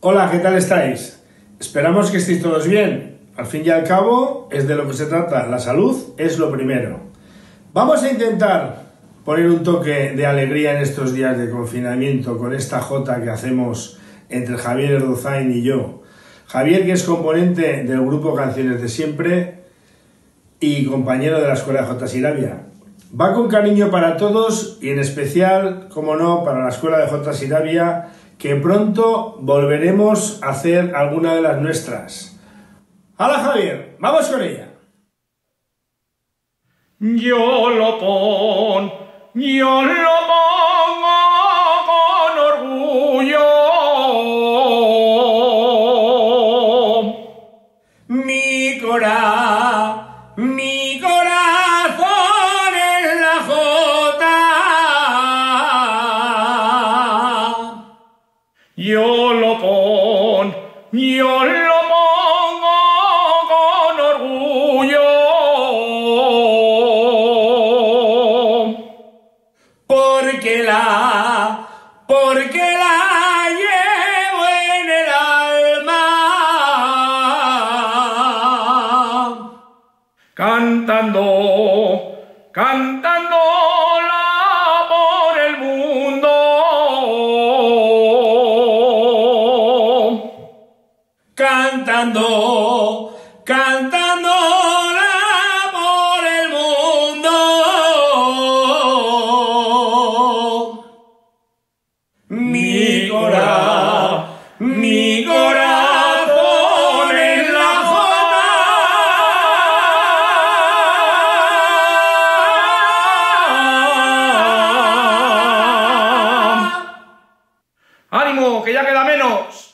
Hola, ¿qué tal estáis? Esperamos que estéis todos bien. Al fin y al cabo, es de lo que se trata. La salud es lo primero. Vamos a intentar poner un toque de alegría en estos días de confinamiento con esta jota que hacemos entre Javier Erdozain y yo. Javier, que es componente del grupo Canciones de Siempre y compañero de la Escuela de J. Va con cariño para todos y en especial, como no, para la Escuela de J. Sirabia que pronto volveremos a hacer alguna de las nuestras. ¡Hala, Javier! ¡Vamos con ella! Yo lo pon, yo lo pongo con orgullo. Mi cora, mi Yo lo pon, yo lo pongo con orgullo. Porque la, porque la llevo en el alma. Cantando, cantando la cantando, cantando por el mundo. Mi cora, mi corazón en la jota. ¡Ánimo, que ya queda menos!